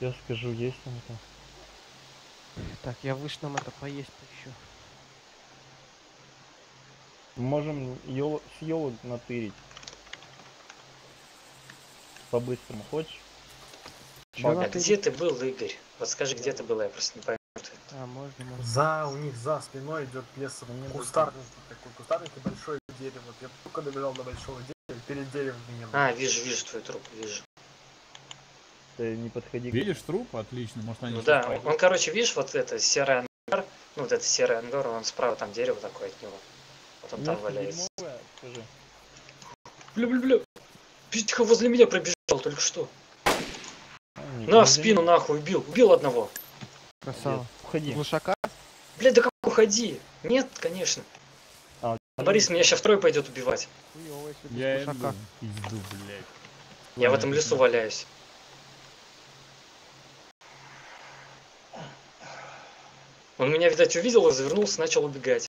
Я скажу, есть там это. Так, я выш нам это поесть еще. Можем ёл- с елок натырить. По-быстрому, хочешь? Бага. А натырить? где ты был, Игорь? Вот скажи, где ты был, я просто не пойму. А, можно, можно. За, у них за спиной идет лес, кустарник такой, кустарник и большое дерево. Я только добежал до большого дерева, перед деревом меня было. А, вижу, вижу твой труп, вижу. Ты не подходи. к- Видишь труп? Отлично, может они Ну да, пойдут. он, короче, видишь, вот это серый ангар, ну вот это серый ангар, он справа там дерево такое от него. Вот он там Место валяется. дерьмовое, скажи. Бля-бля-бля. Тихо возле меня пробежал только что. А, не- На, в спину нахуй, убил, убил одного. Красава. Уходи. Глушака? Блядь, да как уходи? Нет, конечно. А, Борис меня сейчас второй пойдет убивать. Я иду, пизду, блядь. Я в этом лесу валяюсь. Он меня, видать, увидел, развернулся, начал убегать.